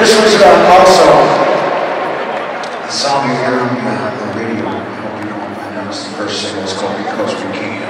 This was uh, also a song you hear on the, radio. I hope you know. I know it's the first single. It's called Because We Can.